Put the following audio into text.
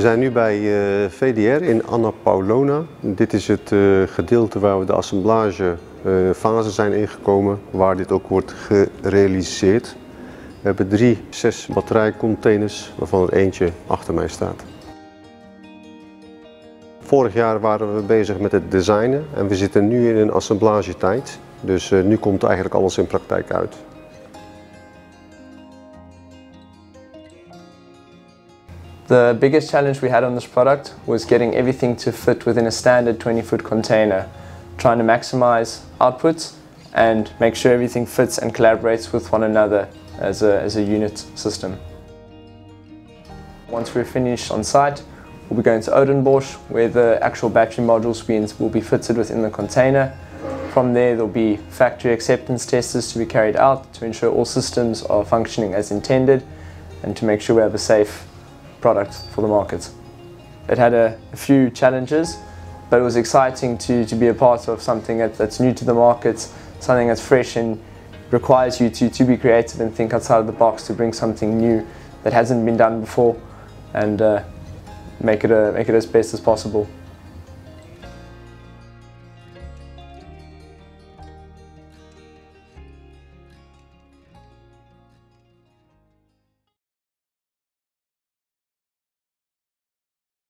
zijn nu bij uh, VDR in Anna Paulona. Dit is het uh, gedeelte waar we de assemblagefase uh, zijn ingekomen, waar dit ook wordt gerealiseerd. We hebben drie, zes batterijcontainers, waarvan er eentje achter mij staat. Vorig jaar waren we bezig met het designen en we zitten nu in een assemblagetijd. Dus nu komt eigenlijk alles in praktijk uit. The biggest challenge we had on this product was getting everything to fit within a standard 20 foot container, trying to maximize outputs and make sure everything fits and collaborates with one another as a, as a unit system. Once we're finished on site, we'll be going to Oudenbosch where the actual battery module will be fitted within the container. From there there'll be factory acceptance tests to be carried out to ensure all systems are functioning as intended and to make sure we have a safe product for the market. It had a, a few challenges, but it was exciting to, to be a part of something that, that's new to the market, something that's fresh and requires you to, to be creative and think outside of the box to bring something new that hasn't been done before and uh, make, it a, make it as best as possible.